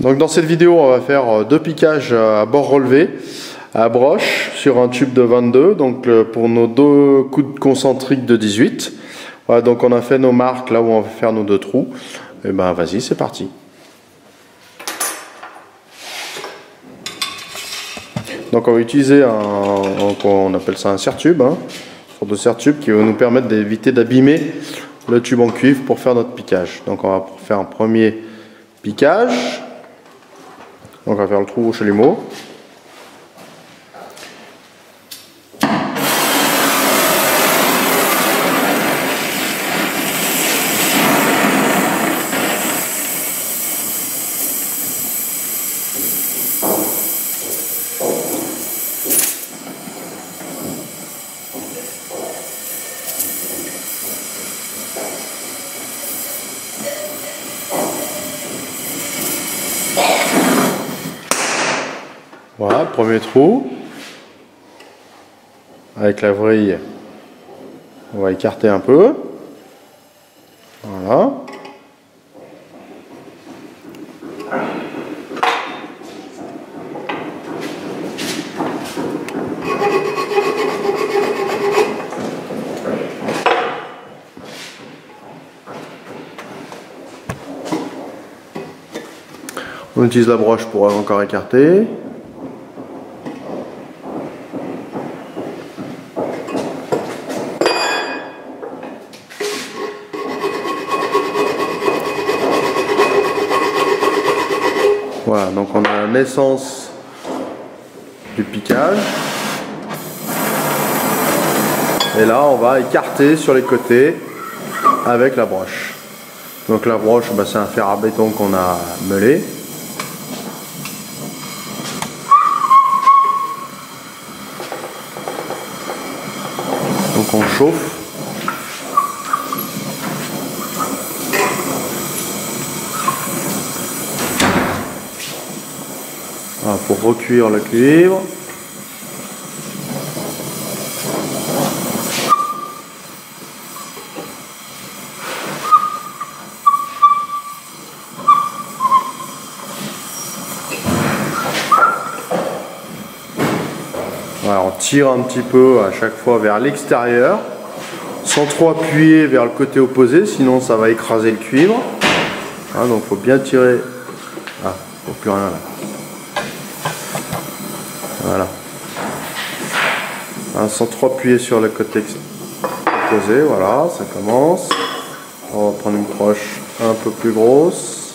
Donc dans cette vidéo, on va faire euh, deux piquages à bord relevé à broche sur un tube de 22, donc euh, pour nos deux coudes concentriques de 18. Voilà, donc on a fait nos marques là où on va faire nos deux trous. Et ben vas-y, c'est parti. Donc on va utiliser un, on appelle ça un serre-tube, hein, sorte de serre-tube qui va nous permettre d'éviter d'abîmer le tube en cuivre pour faire notre piquage. Donc on va faire un premier piquage. Donc on va faire le trou au chalumeau. Voilà, premier trou. Avec la vrille, on va écarter un peu. Voilà. On utilise la broche pour encore écarter. Voilà, donc on a l'essence du piquage. Et là, on va écarter sur les côtés avec la broche. Donc la broche, bah, c'est un fer à béton qu'on a meulé. Donc on chauffe. Voilà, pour recuire le cuivre. On tire un petit peu à chaque fois vers l'extérieur, sans trop appuyer vers le côté opposé, sinon ça va écraser le cuivre. Hein, donc faut bien tirer. Ah, faut plus rien là. Voilà. Sans trop appuyer sur le côté opposé, voilà, ça commence. On va prendre une broche un peu plus grosse.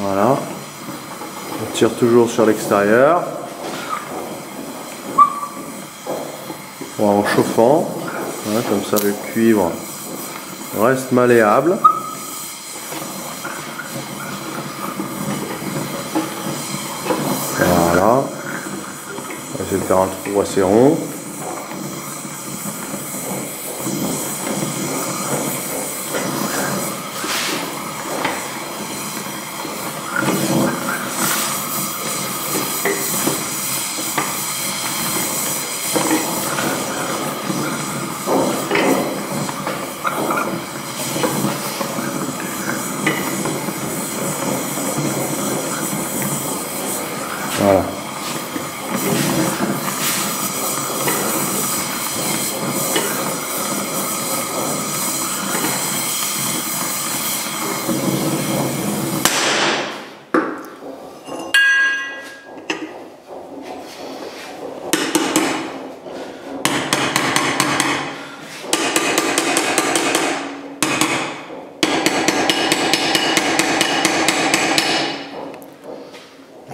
Voilà. On tire toujours sur l'extérieur. en chauffant. Comme ça le cuivre reste malléable. Voilà. On va essayer de faire un trou assez rond.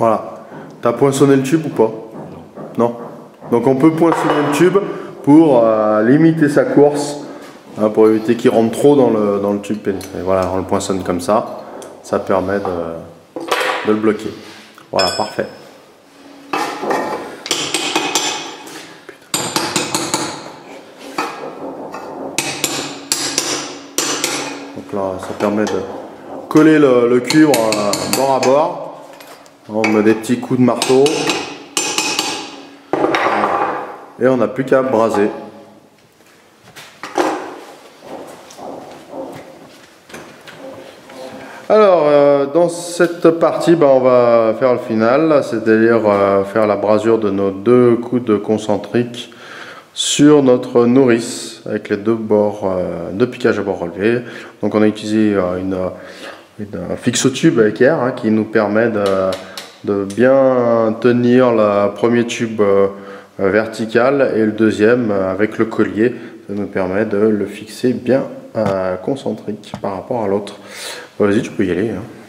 Voilà. T'as poinçonné le tube ou pas? Non. Donc on peut poinçonner le tube pour euh, limiter sa course, hein, pour éviter qu'il rentre trop dans le, dans le tube pénétré. Voilà, on le poinçonne comme ça. Ça permet de, le bloquer. Voilà, parfait. Donc là, ça permet de coller le, le cuivre euh, bord à bord. On met des petits coups de marteau. Et on n'a plus qu'à braser. Alors, euh, dans cette partie, ben, on va faire le final, c'est-à-dire euh, faire la brasure de nos deux coudes concentriques sur notre nourrice avec les deux bords, euh, piquages à bord relevés. Donc, on a utilisé une, une fixotube équerre hein, qui nous permet de, de, bien tenir le premier tube vertical et le deuxième avec le collier. Ça nous permet de le fixer bien concentrique par rapport à l'autre. Vas-y, tu peux y aller. Hein.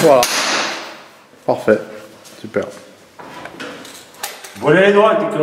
Voilà. Parfait. Super. Voilà les droits, t'es